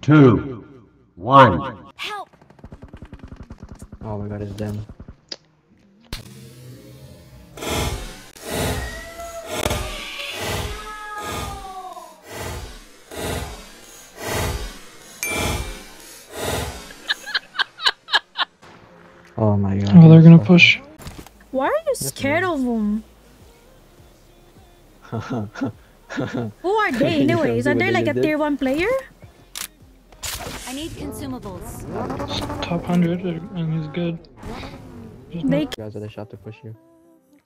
two, one. Help! Oh my god, it's them. Oh my god. Oh, they're gonna push. Why are you scared of them? Who are they You anyways? see Are what they they like a tier 1 player? I need consumables. Top 100, and he's good. Just They You guys are the shot to push you.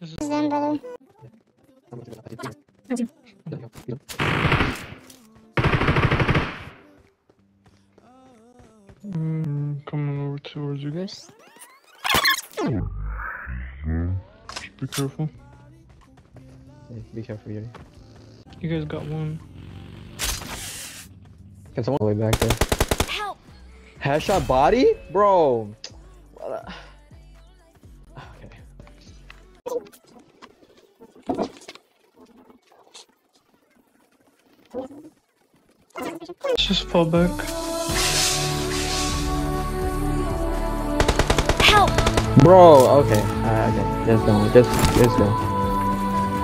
This is them, brother. mm, coming over towards you guys. Just be careful. Hey, Be careful, Yuri. You guys got one. Can someone way back there? Help! Headshot body? Bro. What a... Okay. Let's just fall back. Help! Bro, okay. Uh, okay. Just go. Just, just go.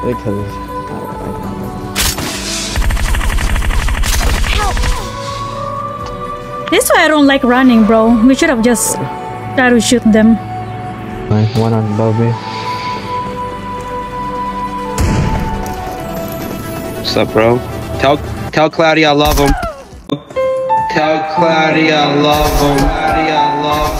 Because... This why I don't like running, bro. We should have just tried to shoot them. Nice. One on above me. What's up, bro? Tell tell Cloudy I love him. Tell Cloudy I love him. Cloudy I love